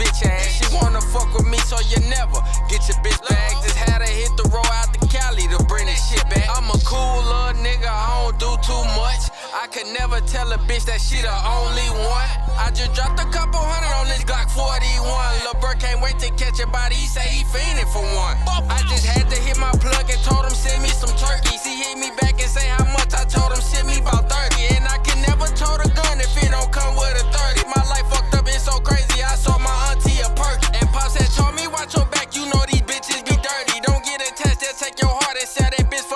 bitch ass. She wanna fuck with me, so you never get your bitch back. Just had to hit the road out the Cali to bring this shit back. I'm a cool little nigga, I don't do too much. I could never tell a bitch that she the only one. I just dropped a couple hundred on this Glock 41. LeBron can't wait to catch a body, he say he fiendin'.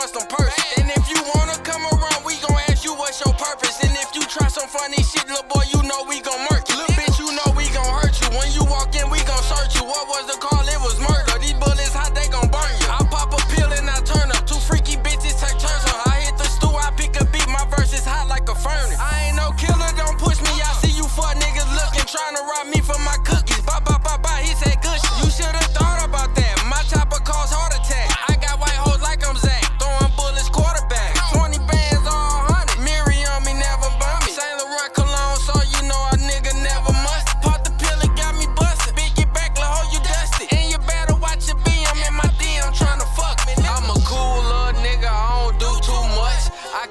custom purse. And if you wanna come around, we gon' ask you what's your purpose. And if you try some funny shit, little boy, you know we gon' murk you. Little bitch, you know we gon' hurt you. When you walk in, we gon'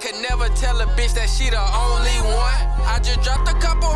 could never tell a bitch that she the only one. I just dropped a couple